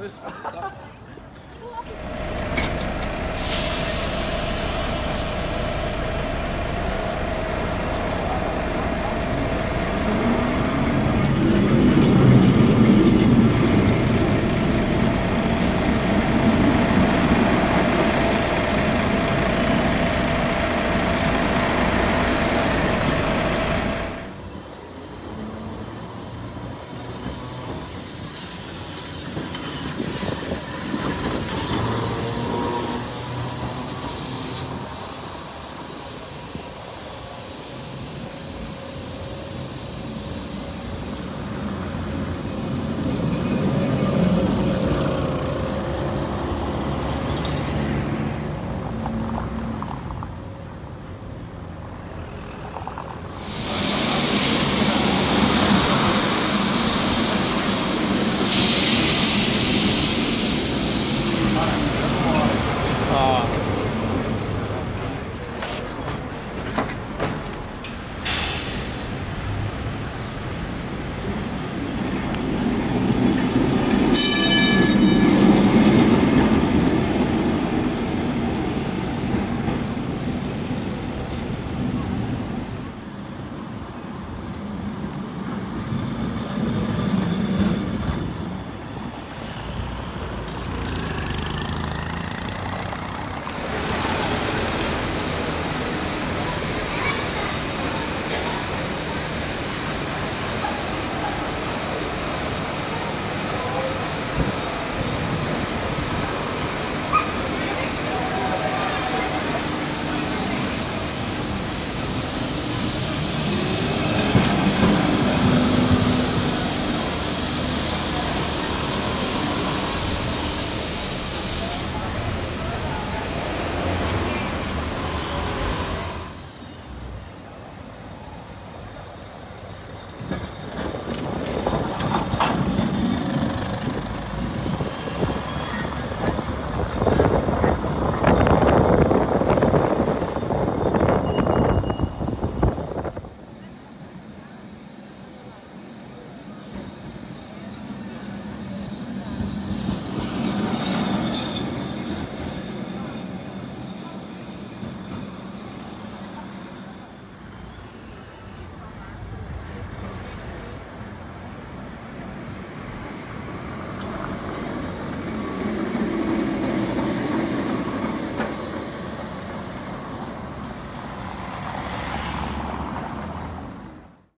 This